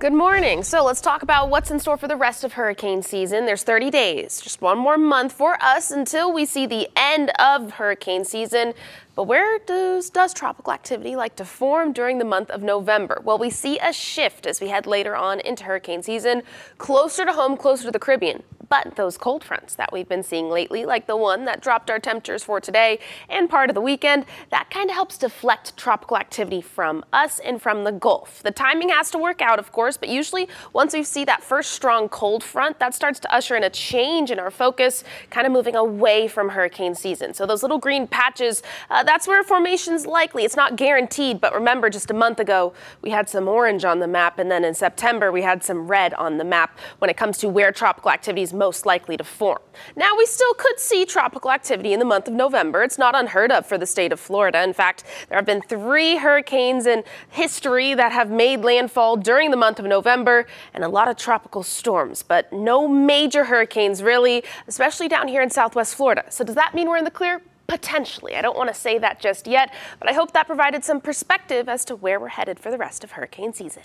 Good morning. So let's talk about what's in store for the rest of hurricane season. There's 30 days, just one more month for us until we see the end of hurricane season. But where does, does tropical activity like to form during the month of November? Well, we see a shift as we head later on into hurricane season, closer to home, closer to the Caribbean. But those cold fronts that we've been seeing lately, like the one that dropped our temperatures for today and part of the weekend, that kind of helps deflect tropical activity from us and from the Gulf. The timing has to work out, of course, but usually once we see that first strong cold front, that starts to usher in a change in our focus, kind of moving away from hurricane season. So those little green patches, uh, that's where formation's likely. It's not guaranteed, but remember just a month ago, we had some orange on the map, and then in September, we had some red on the map when it comes to where tropical activity is most likely to form. Now, we still could see tropical activity in the month of November. It's not unheard of for the state of Florida. In fact, there have been three hurricanes in history that have made landfall during the month of November and a lot of tropical storms, but no major hurricanes really, especially down here in southwest Florida. So does that mean we're in the clear? Potentially. I don't want to say that just yet, but I hope that provided some perspective as to where we're headed for the rest of hurricane season.